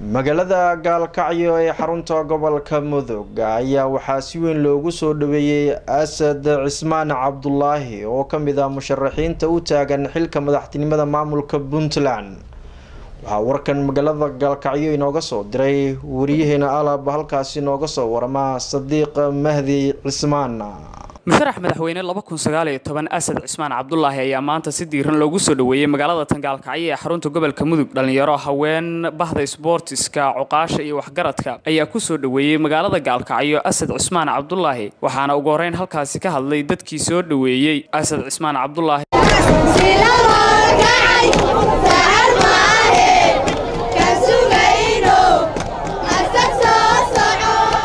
magaalada gaalkacyo ee xarunta gobolka mudug ayaa waxaa si weyn loogu soo dhaweeyey asad cismaan cabdulaahi oo ka mid ah musharaxiinta u taagan xilka madaxtinimada maamulka puntland. Waxaa warkan magaalada gaalkacyo inooga soo diray wariyaheena alab halkaasi inooga soo warama sadiiq mahdi cismaan musharax madaxweyne asad cismaan cabdulaahi ayaa maanta si diiran loogu soo dhaweeyey magaalada tangaalkacyo ee xarunta gobolka mudug dhalinyaro haween bahda sboortiska cuqaasha iyo waxgaradka ayaa ku soo dhaweeyey magaalada gaalkacyo asad cismaan cabdulaahi waxaana ugu horeyn halkaasi ka hadlay dadkii soo dhaweeyey asad cismaan cabdulaahi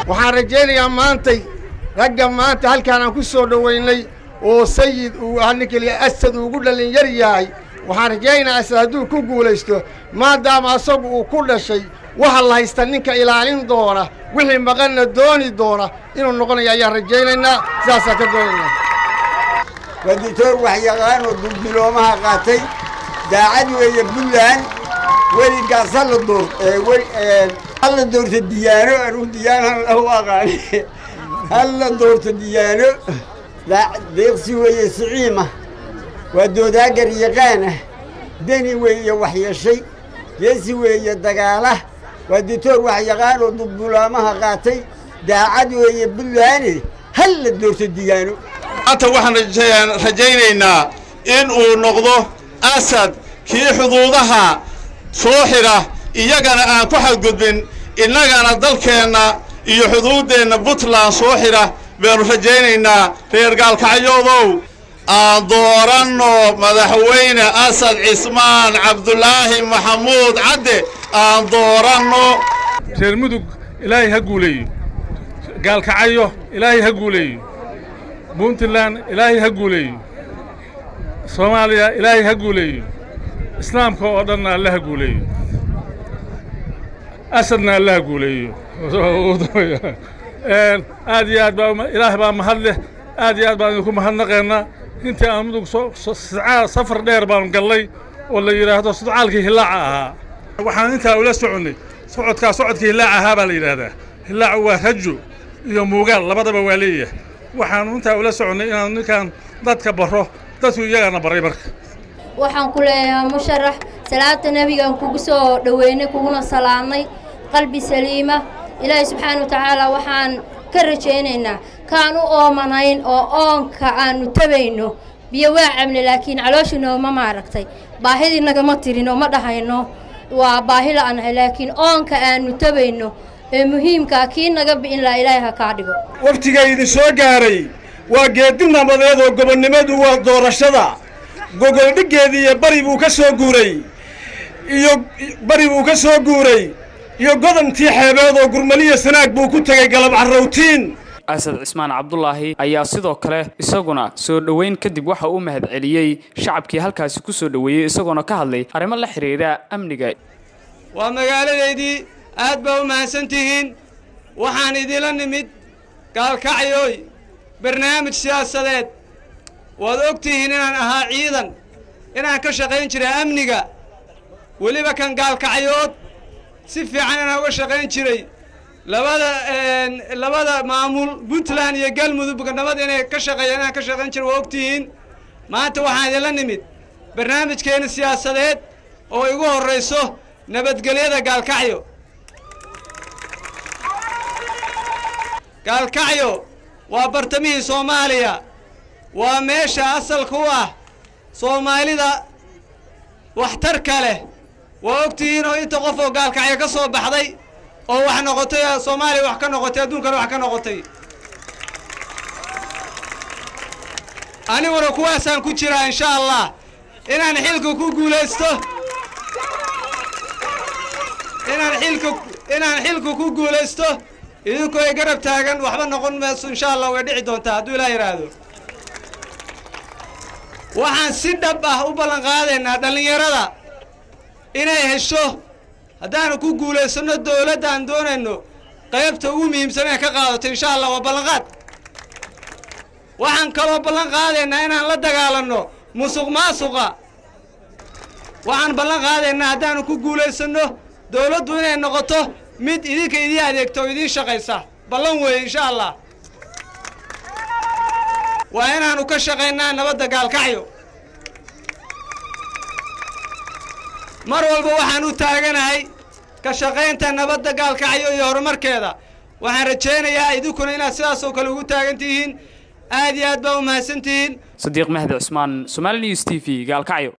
waxaan rajaynayaa maantay ragga maanta halkaan aan ku soo dhowaynay oo sayid uu ah ninka liya asad uugu dhallin yar yahay waxaan rajaynayaa asad hadduu ku guulaysto maadaama asagu uu ku dhashay waxa la haysta ninka ilaalin doona wixii maqanna dooni doona inuu noqonayo ayaan rajaynaynaa sidaasaan ka doonaynaa waa dictoor waxyaqaan oo dulbiloomaha qaatay daacad weeye puntland weligaas halla door halla doorta diyaano anuu diyaanan lahu aqaani halla doorta diyaano deeqsi weeye siciima waa doodaagar yaqaanah deni weeye waxyeshay geesi weeye dagaala waa dictoor waxyaqaan oo dulbulaamaha qaatay daacad weeye puntland halla doorta diyaano maanta waxaan rajaynaynaa in uu noqdo asad kii xuduudaha soo xidha iyagana aan ku xadgudbin innagana dalkeenna iyo xuduuddeenna puntland soo xidha baynu rajaynaynaa reer gaalkacyoodow aan dooranno madaxweyne asad cismaan cabdulaahi maxamuud cadde aan dooranno. Reer mudug ilaahay ha guuleeyo. Gaalkacyo ilaahay ha guuleeyo. Puntland ilaahay ha guuleeyo. Soomaaliya ilaahay ha guuleeyo. Islaamka oo dhanna alle ha guuleeyo asadna alle ha guuleeyo aad iyo aad baa ilaah baa mahad leh aad iyo aad baan idinku mahadnaqaynaa intii aan mudug safar dheer baanu gallay oo la yidhaahdo sodcaalkii hillaaca ahaa waxaan intaa ula soconnay socodkaa socodkii hillaaca ahaa baa la yidhaahdaa hillaacu waa rajo iyo muugaal labadaba waa leeyahay waxaanu intaa ula soconnay inaanu ninkaan dadka barro dadku iyagana baray marka waxaan ku leeyahay musharax salaata nebigaan kugu soo dhoweynay kuguna salaamnay qalbi saliima. Ilaahay subxaana wa tacaala waxaan ka rajaynaynaa. Kaan u oomanayn oo oonka aanu tabayno. Biyo waa cabnay laakiin calooshiinooma maaragtay. Baahidii nagama tirin oo ma dhahayno. Waa baahi la'anahay laakiin oonka aanu tabayno ee muhiimkaa kii naga bi'in laha ilaahay ha kaa dhigo. Wakhtiga idin soo gaaray waa geedi nabadeed oo gobonnimadu waa doorashada. Gogoldhiggeedii iyo bari buu ka soo guuray. Iyo bari buu ka soo guuray iyo godantii xeebeed oo gurmaliya sanaag buu ku tegay galab carrawtiin asad cismaan cabdulaahi ayaa sidoo kale isaguna soo dhoweyn kadib waxa uu mahad celiyey shacabkii halkaasi ku soo dhoweeyey isagoona ka hadlay arrimo la xidhiidha amniga. Waa magaaladeydii aad baa u mahadsan tihiin. Waxaan idinla nimid gaalkacyooy barnaamij siyaasadeed. Waad og tihiin inaan ahaa ciidan inaan ka shaqayn jiray amniga. Weliba kan gaalkacyood si fiican inaan uga shaqayn jiray labada labada maamul puntland iyo galmudug nabad inay ka shaqeeyaan inaan ka shaqayn jiray waa og tihiin maanta waxaan idinla nimid barnaamijkeena siyaasadeed oo igu horrayso nabadgelyada gaalkacyo. Gaalkacyo waa bartamihii soomaaliya. Waa meesha asalka u ah soomaalida waxtarka leh waa og tihiin oo inta qof oo gaalkacyo ka soo baxday oo wax noqotay soomaaliya wax ka noqotay adduunkana wax ka noqotay. Aniguna kuwaasaan ku jiraa insha allah inaan xilka ku guulaysto. Inaan xilka inaan xilka ku guulaysto. Idinku ay garab taagan waxba noqon mayso insha allah way dhici doontaa hadduu ilaa yidhaahdo waxaan si dhab ah u ballan qaadaynaa dhallinyarada inay hesho haddaanu ku guulaysanno dawladda aan doonayno qaybta ugu muhiimsan ee ka qaadato insha allah waa ballanqaad. Waxaan kaloo ballan qaadaynaa inaan la dagaalanno musuq maasuqa waxaan ballan qaadaynaa haddaanu ku guulaysanno dowladdu inay noqoto mid idinka idiin adeegto oo idiin shaqaysa. Ballan weeye insha allah waa inaannu ka shaqaynaa nabadda gaalkacyo mar walba waxaan u taaganahay ka shaqaynta nabadda gaalkacyo iyo horumarkeeda. Waxaan rajaynayaa idinkuna inaad sidaas oo kale ugu taagan tihiin aad iyo aad baa u mahadsan tihiin sadiiq mahdi cusmaan somaali news t v gaalkacyo